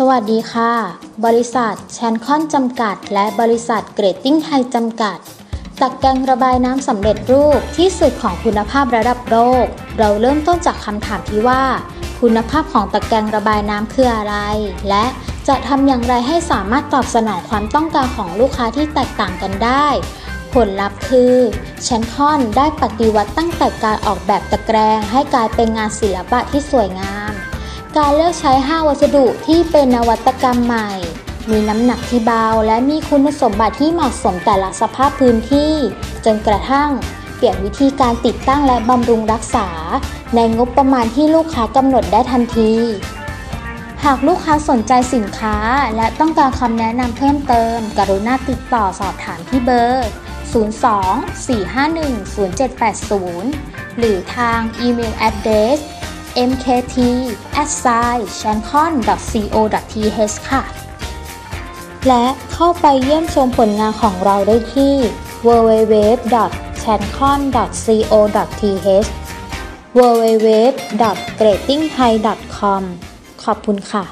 สวัสดีค่ะ บริษัทแชนคอนจำกัด และบริษัทเกรดติ้งไทยจำกัดตะแกงระบายน้ำสำเร็จรูปที่สุดของคุณภาพระดับโลก เราเริ่มต้นจากคำถามที่ว่า คุณภาพของตะแกรงระบายน้ำคืออะไร และจะทำอย่างไรให้สามารถตอบสนองความต้องการของลูกค้าที่แตกต่างกันได้ ผลลัพธ์คือแชนคอนได้ปฏิวัติตั้งแต่การออกแบบตะแกรงให้กลายเป็นงานศิลปะที่สวยงาม การเลือกใช้ 5 วัสดุที่เป็นนวัตกรรมใหม่ มีน้ำหนักที่เบา และมีคุณสมบัติที่เหมาะสมแต่ละสภาพพื้นที่ จนกระทั่งเปลี่ยนวิธีการติดตั้งและบำรุงรักษา ในงบประมาณที่ลูกค้ากำหนดได้ทันที หากลูกค้าสนใจสินค้าและต้องการคำแนะนำเพิ่มเติม กรุณาติดต่อสอบถามที่เบอร์ 02-451-0780 หรือทางอีเมล address mkt at s i c h a n c o n co th ค่ะ และเข้าไปเยี่ยมชมผลงานของเราได้ที่ www.chancon co th www.gradingthai.com ขอบคุณค่ะ